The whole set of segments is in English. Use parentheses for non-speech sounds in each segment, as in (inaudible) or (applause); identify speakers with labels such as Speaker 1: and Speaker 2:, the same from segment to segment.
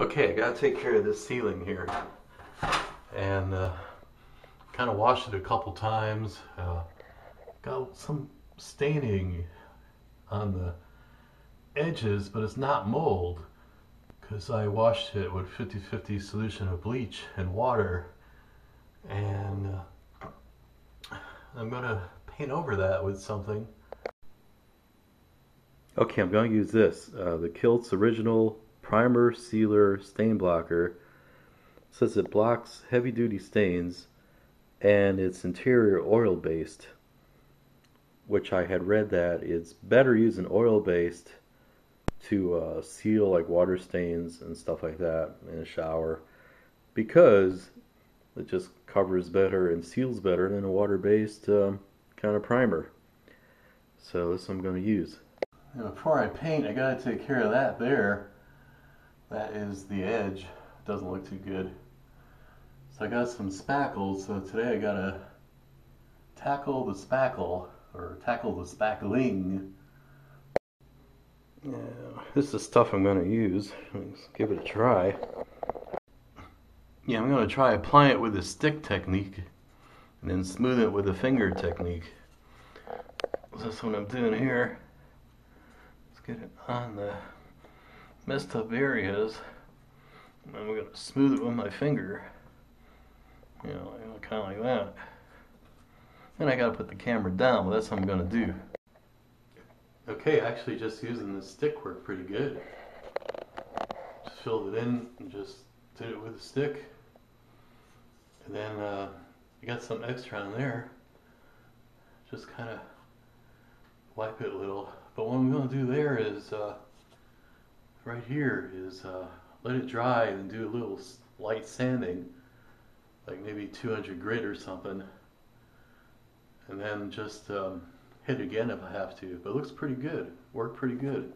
Speaker 1: Okay, I gotta take care of this ceiling here. And uh, kind of washed it a couple times. Uh, got some staining on the edges, but it's not mold because I washed it with 50-50 solution of bleach and water. And uh, I'm gonna paint over that with something. Okay, I'm to use this, uh, the Kilz Original Primer Sealer Stain Blocker. It says it blocks heavy duty stains and it's interior oil based, which I had read that it's better using oil based to uh, seal like water stains and stuff like that in a shower because it just covers better and seals better than a water based um, kind of primer. So this I'm going to use. And before I paint, I gotta take care of that there. That is the edge. Doesn't look too good. So I got some spackles, so today I gotta tackle the spackle, or tackle the spackling. Yeah, this is the stuff I'm gonna use. Let's give it a try. Yeah, I'm gonna try applying it with a stick technique, and then smooth it with a finger technique. That's what I'm doing here Let's get it on the messed up areas. And I'm going to smooth it with my finger. You know, kind of like that. Then I got to put the camera down, but that's what I'm going to do. Okay, actually just using the stick worked pretty good. Just filled it in and just did it with a stick. And then uh, I got some extra on there. Just kind of wipe it a little. But what I'm going to do there is, uh, right here, is uh, let it dry and do a little light sanding, like maybe 200 grit or something. And then just um, hit again if I have to. But it looks pretty good. Worked pretty good.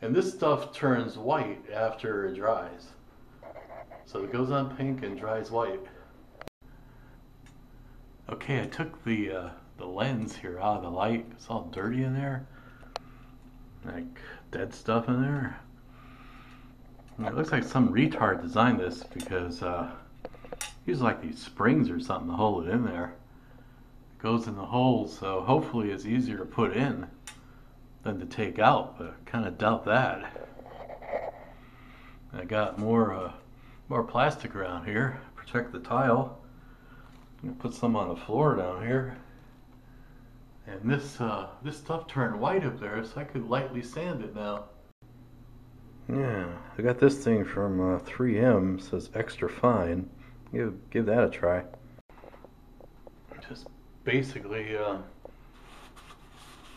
Speaker 1: And this stuff turns white after it dries. So it goes on pink and dries white. Okay, I took the uh, the lens here out of the light. It's all dirty in there like dead stuff in there. it looks like some retard designed this because uh, use like these springs or something to hold it in there. It goes in the hole, so hopefully it's easier to put in than to take out, but kind of doubt that. I got more uh, more plastic around here, protect the tile. put some on the floor down here. And this, uh, this stuff turned white up there, so I could lightly sand it now. Yeah, I got this thing from uh, 3M, says extra fine. Give, give that a try. Just basically uh,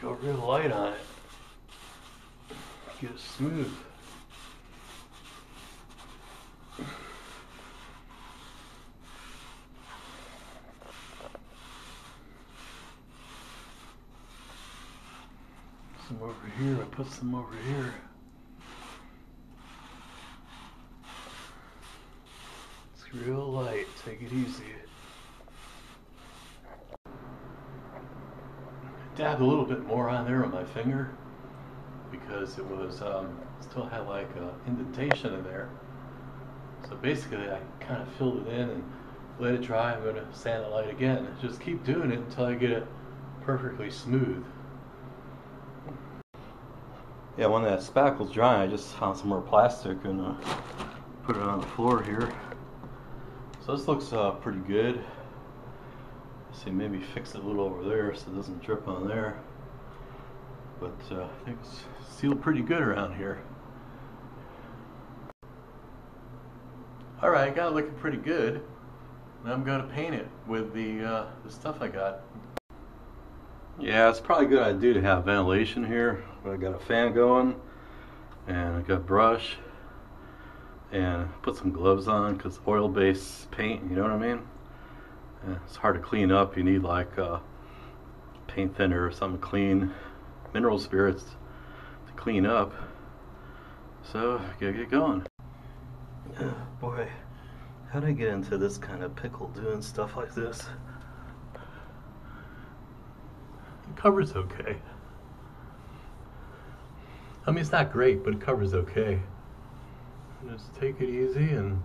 Speaker 1: go real light on it. Get it smooth. some over here. I put some over here. It's real light. Take it easy. Dabbed a little bit more on there with my finger because it was um, still had like an indentation in there. So basically, I kind of filled it in and let it dry. I'm going to sand it light again. Just keep doing it until I get it perfectly smooth. Yeah, when that spackle's dry, I just found some more plastic and uh, put it on the floor here. So this looks uh, pretty good. Let's see, maybe fix it a little over there so it doesn't drip on there. But uh, I think it's sealed pretty good around here. Alright, got it looking pretty good. Now I'm going to paint it with the, uh, the stuff I got. Yeah, it's probably a good idea to have ventilation here. I got a fan going and I got a brush and put some gloves on because oil-based paint, you know what I mean? And it's hard to clean up. You need like uh, paint thinner or something clean, mineral spirits to clean up. So, gotta get going. Oh, boy, how did I get into this kind of pickle doing stuff like this? It covers okay. I mean, it's not great, but it covers okay. Just take it easy and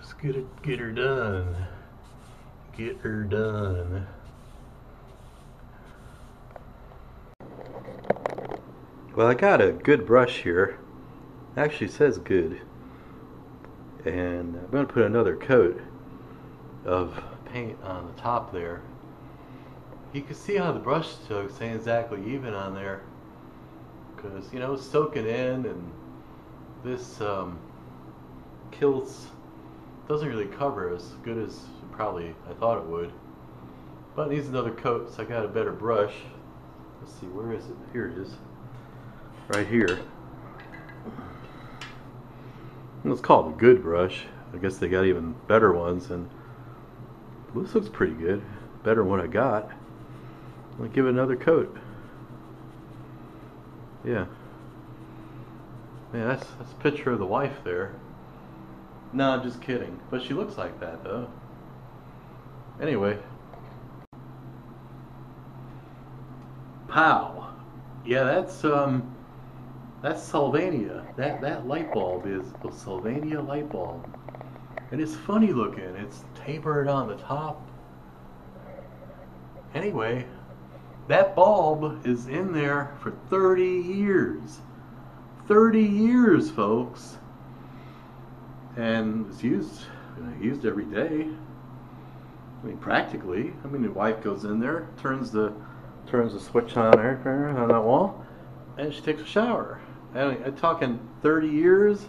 Speaker 1: just get it, get her done. Get her done. Well, I got a good brush here. Actually says good. And I'm going to put another coat of paint on the top there. You can see how the brush strokes exactly even on there. Because, you know, it's soaking in and this um, Kilz doesn't really cover as good as probably I thought it would. But it needs another coat, so I got a better brush. Let's see, where is it? Here it is. Right here. It's called a good brush. I guess they got even better ones, and this looks pretty good. Better than what I got. I'll give it another coat. Yeah. Yeah, that's, that's a picture of the wife there. No, I'm just kidding. But she looks like that, though. Anyway. Pow. Yeah, that's, um, that's Sylvania. That, that light bulb is a Sylvania light bulb. And it's funny looking. It's tapered on the top. Anyway, that bulb is in there for 30 years. 30 years, folks. And it's used, used every day. I mean, practically. I mean, the wife goes in there, turns the turns the switch on there on that wall, and she takes a shower. I'm talking 30 years.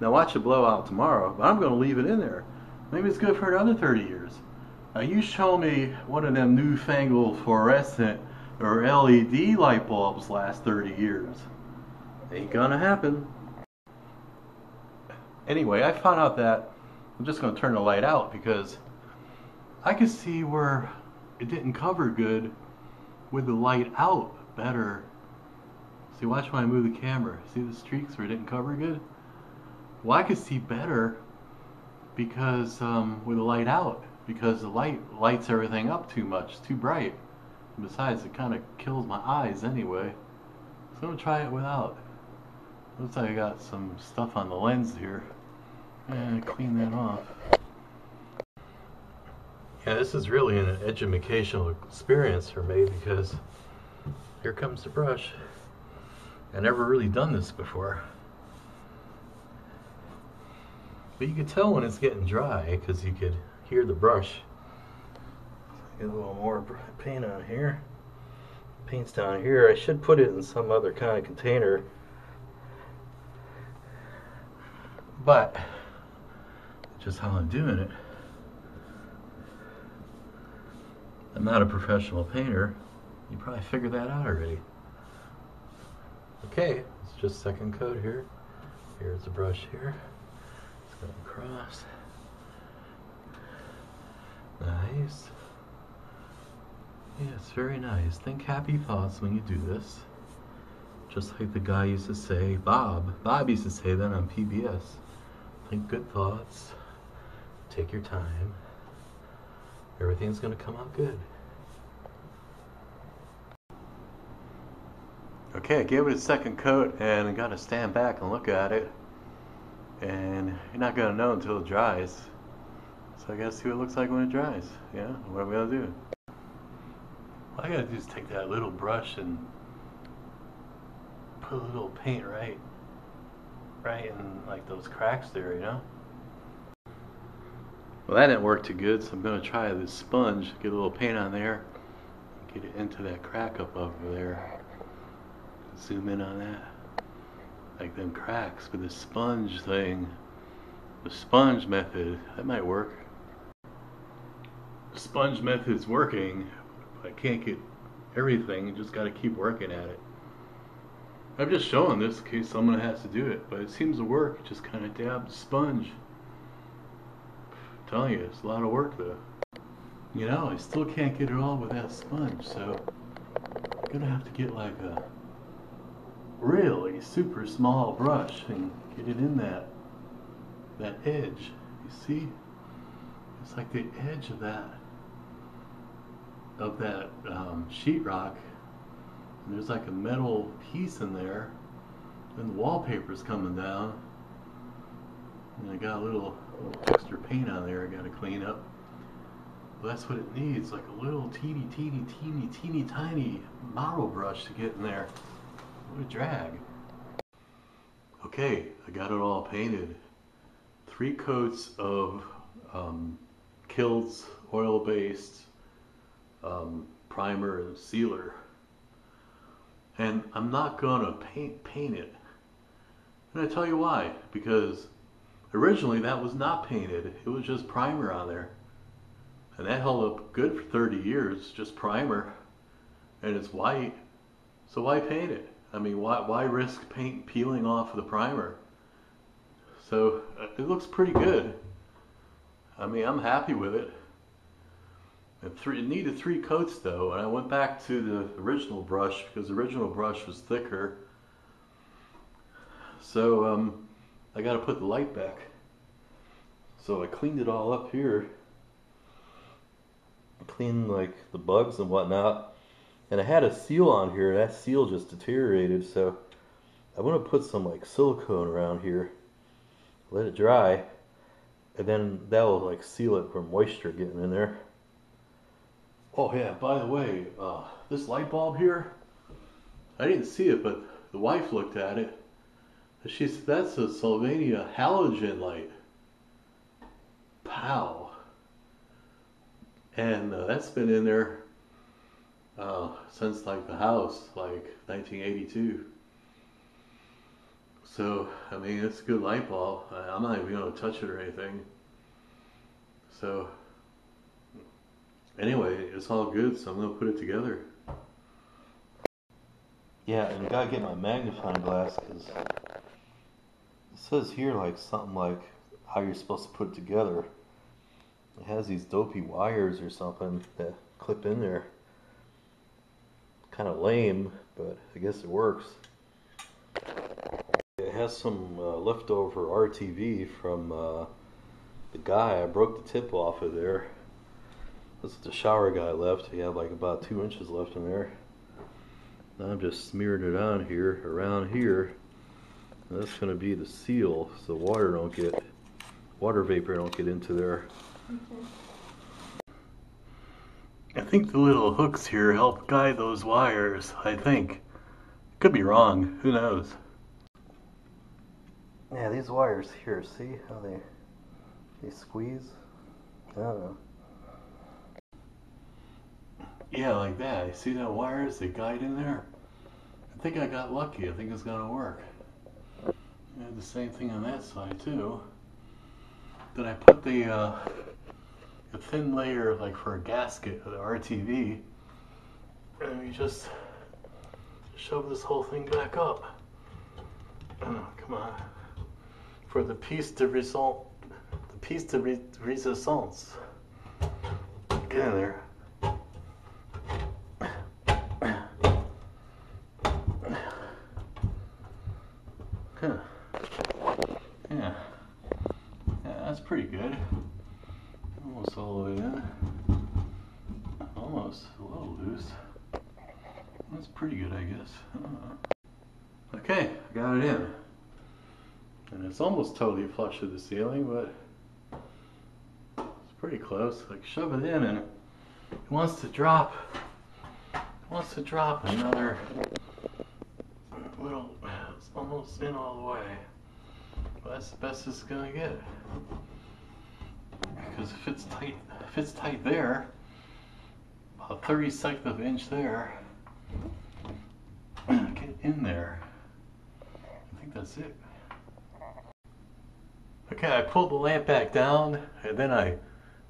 Speaker 1: Now watch it blow out tomorrow, but I'm going to leave it in there. Maybe it's good for another 30 years. Now you show me one of them newfangled fluorescent or LED light bulbs last 30 years. Ain't gonna happen. Anyway, I found out that I'm just gonna turn the light out because I could see where it didn't cover good with the light out better. See, watch when I move the camera. See the streaks where it didn't cover good? Well, I could see better because um, with the light out because the light lights everything up too much, too bright. And besides, it kind of kills my eyes anyway. So I'm going to try it without. Looks like I got some stuff on the lens here. And clean that off. Yeah, this is really an educational experience for me because here comes the brush. I never really done this before. But you could tell when it's getting dry because you could hear the brush. Get a little more paint on here. Paint's down here. I should put it in some other kind of container. But, just how I'm doing it. I'm not a professional painter. You probably figured that out already. Okay, it's just second coat here. Here's the brush here. Let's go across. Nice. Yes, very nice. Think happy thoughts when you do this. Just like the guy used to say, Bob. Bob used to say that on PBS. Think good thoughts. Take your time. Everything's going to come out good. Okay, I gave it a second coat and I got to stand back and look at it. And you're not going to know until it dries. So I gotta see what it looks like when it dries. Yeah, what am I gonna do? All I gotta do is take that little brush and put a little paint right, right in like those cracks there, you know? Well, that didn't work too good, so I'm gonna try this sponge, get a little paint on there, get it into that crack up over there. Zoom in on that. Like them cracks with the sponge thing. The sponge method, that might work sponge method's working. I can't get everything. Just got to keep working at it. I'm just showing this in case someone has to do it, but it seems to work. Just kind of dab the sponge. I'm telling you, it's a lot of work though. You know, I still can't get it all with that sponge, so I'm gonna have to get like a really super small brush and get it in that that edge. You see? It's like the edge of that of that um, sheetrock. And there's like a metal piece in there. And the wallpaper's coming down. And I got a little, little extra paint on there I gotta clean up. But that's what it needs, like a little teeny, teeny, teeny, teeny, tiny model brush to get in there. What a drag. Okay, I got it all painted. Three coats of um, Kilz oil-based um, primer and sealer. And I'm not gonna paint paint it. And I tell you why. Because originally that was not painted. It was just primer on there. And that held up good for 30 years, just primer. And it's white. So why paint it? I mean, why, why risk paint peeling off the primer? So uh, it looks pretty good. I mean, I'm happy with it. Three, it needed three coats though, and I went back to the original brush because the original brush was thicker. So um, I got to put the light back. So I cleaned it all up here. Cleaned like the bugs and whatnot. And I had a seal on here, and that seal just deteriorated, so I want to put some like silicone around here. Let it dry, and then that will like seal it from moisture getting in there. Oh yeah, by the way, uh, this light bulb here, I didn't see it, but the wife looked at it. She said that's a Sylvania halogen light. Pow. And uh, that's been in there uh, since like the house, like 1982. So, I mean, it's a good light bulb. I'm not even going to touch it or anything. So, anyway, it's all good, so I'm going to put it together. Yeah, and I gotta get my magnifying glass because it says here like something like how you're supposed to put it together. It has these dopey wires or something that clip in there kind of lame, but I guess it works. It has some uh, leftover RTV from uh, the guy. I broke the tip off of there. This is the shower guy left. He had like about two inches left in there. Now I'm just smearing it on here, around here. And that's going to be the seal, so water don't get, water vapor don't get into there. Okay. I think the little hooks here help guide those wires, I think. Could be wrong, who knows? Yeah, these wires here, see how they they squeeze? I don't know. Yeah, like that. You see that wires that guide in there? I think I got lucky. I think it's gonna work. I the same thing on that side too. Then I put the uh, a thin layer like for a gasket of the RTV and we just shove this whole thing back up. (clears throat) Oh, come on. For the piece de result, the piece de re resistance. Get in there. Huh. Yeah. Yeah, that's pretty good almost all the way in. Almost a little loose. That's pretty good, I guess. Uh, okay, I got it in. And it's almost totally flush with the ceiling, but it's pretty close. Like shove it in and it wants to drop. It wants to drop another little, it's almost in all the way. But that's the best it's gonna get because if it's tight, if it's tight there. About 32nd of an inch there. (clears throat) Get in there. I think that's it. Okay, I pulled the lamp back down and then I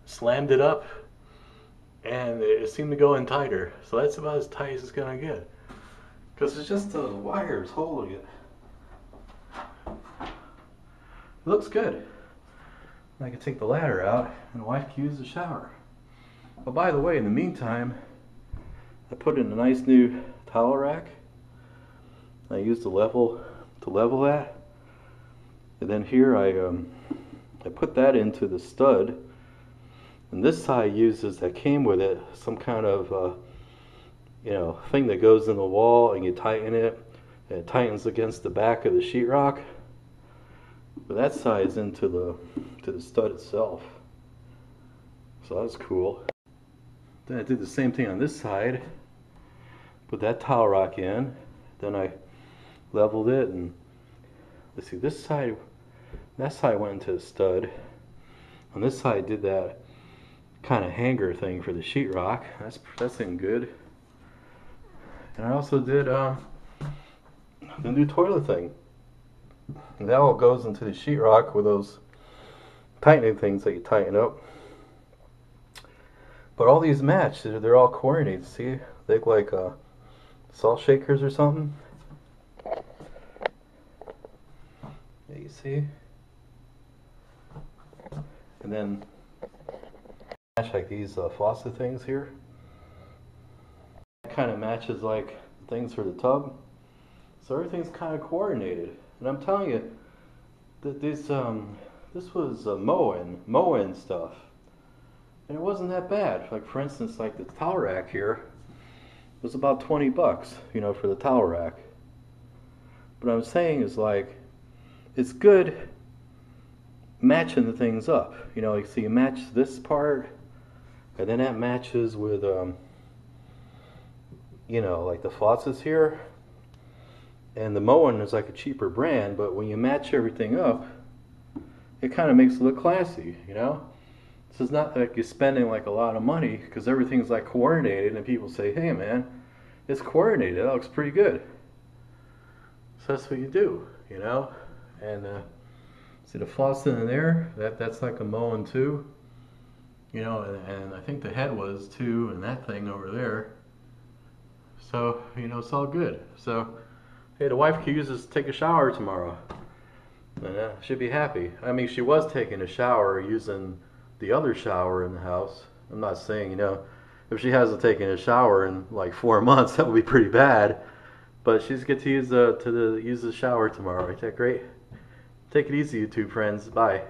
Speaker 1: slammed it up and it seemed to go in tighter. So that's about as tight as it's gonna get. Because it's just the wires holding. It looks good. I can take the ladder out and wife can use the shower. But by the way, in the meantime, I put in a nice new towel rack. I used the level to level that. And then here I um, I put that into the stud. And this side uses that came with it some kind of uh, you know thing that goes in the wall and you tighten it. And it tightens against the back of the sheetrock. But that side's into the to the stud itself. So that's cool. Then I did the same thing on this side. Put that towel rock in. Then I leveled it and let's see this side that side went into the stud. On this side did that kind of hanger thing for the sheetrock. That's that's in good. And I also did um, the new toilet thing. And that all goes into the sheetrock with those tightening things that you tighten up. But all these match, they're, all coordinated. See, they look like uh, salt shakers or something. Yeah, you see? And then match like these uh, faucet things here. That kind of matches like things for the tub. So everything's kind of coordinated. And I'm telling you that this um this was uh, Moen Moen stuff, and it wasn't that bad. Like for instance, like the towel rack here was about 20 bucks, you know, for the towel rack. But I'm saying is like it's good matching the things up. You know, like so you match this part, and then that matches with um, you know, like the faucets here. And the Moen is like a cheaper brand, but when you match everything up, it kind of makes it look classy, you know? This is not like you're spending like a lot of money because everything's like coordinated and people say, hey man, it's coordinated, that looks pretty good. So that's what you do, you know? And uh, see the faucet in there, that, that's like a Moen too. You know, and, and I think the head was too, and that thing over there. So, you know, it's all good. So, Hey, the wife can use this to take a shower tomorrow. And uh, she'd be happy. I mean, she was taking a shower using the other shower in the house. I'm not saying, you know, if she hasn't taken a shower in like four (laughs) months, that would be pretty bad. But she's get to use the to the use the shower tomorrow. Ain't that great? Take it easy, YouTube friends. Bye.